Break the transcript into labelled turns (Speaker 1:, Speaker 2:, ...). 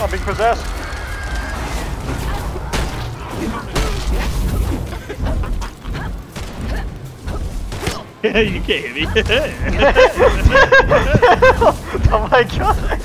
Speaker 1: I'm being possessed.
Speaker 2: you can't hit me.
Speaker 1: oh my god.